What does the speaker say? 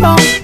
wrong.